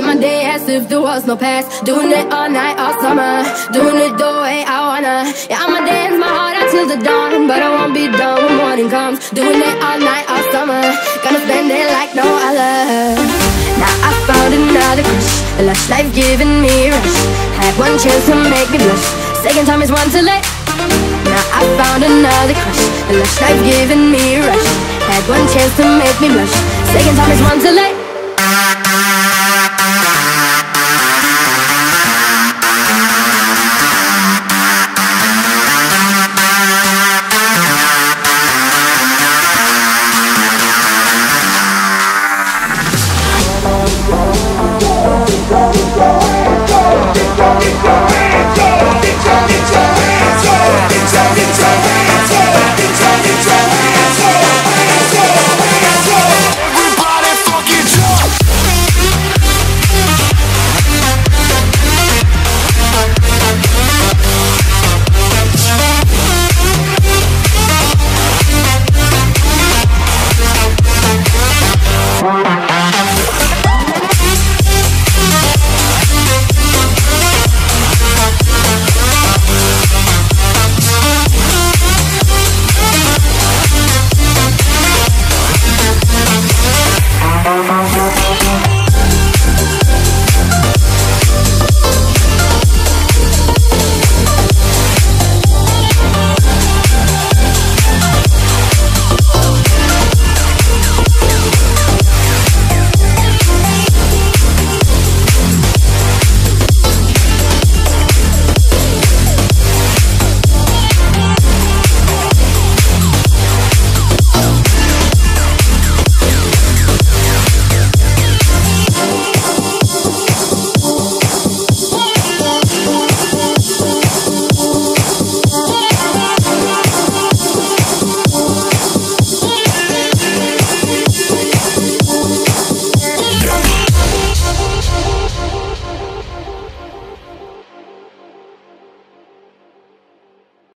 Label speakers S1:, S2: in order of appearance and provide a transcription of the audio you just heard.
S1: Live my day as if there was no past. Doing it all night, all summer. Doing it the way I wanna. Yeah, I'ma dance my heart out till the dawn. But I won't be done when morning comes. Doing it all night, all summer. Gonna spend it like no other. Now I found another crush. A lush life giving me a rush. Had one chance to make me blush. Second time is one too late. Now I found another crush. A lush life giving me a rush. Had one chance to make me blush. Second time is one too late. Música